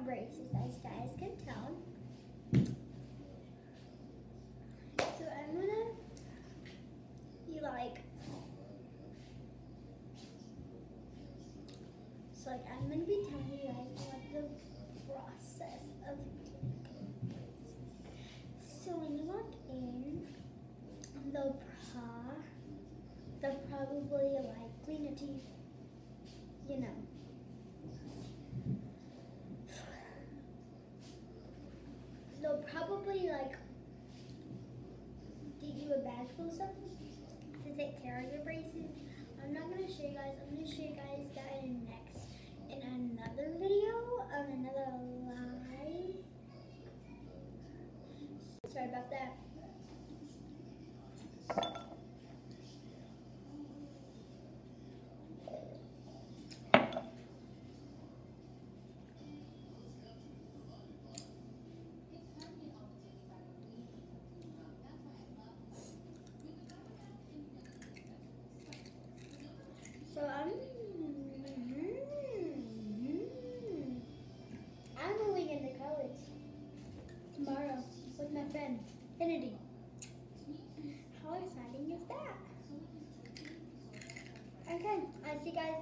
braces, as you guys can tell. So I'm gonna be like, so like I'm gonna be telling you guys what the process of. So when you walk in, they'll pro, they'll probably like clean your teeth, you know. They'll probably like give you a bag full of stuff to take care of your braces. I'm not gonna show you guys. I'm gonna show you guys that in next in another video of another live. Sorry about that. So I'm I'm moving into college tomorrow with my friend Kennedy. How exciting is that? Okay, I'll see you guys